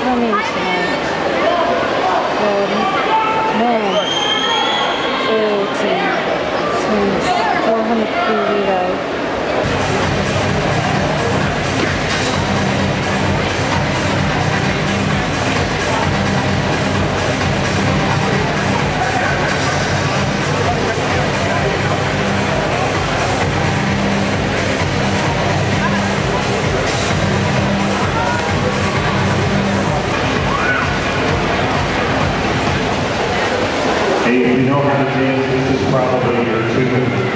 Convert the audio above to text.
그面前? know how to this probably your two